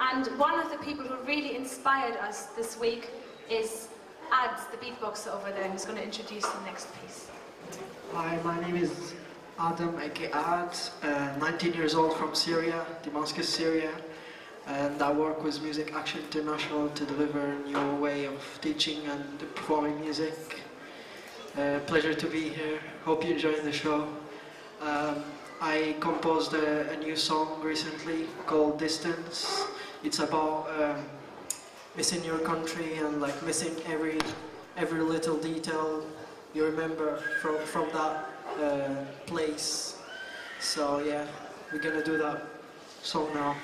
And one of the people who really inspired us this week is Adz, the beatboxer over there, who's going to introduce the next piece. Hi, my name is Adam, aka Ad, uh, 19 years old from Syria, Damascus, Syria, and I work with Music Action International to deliver a new way of teaching and performing music. Uh, pleasure to be here. Hope you enjoy the show. Um, I composed a, a, new song recently called Distance. It's about um, missing your country and like missing every every little detail you remember from from that uh, place. So yeah, we're gonna do that song now.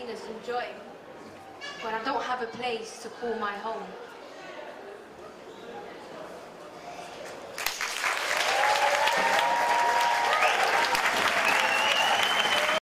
Happiness and joy when I don't have a place to call my home.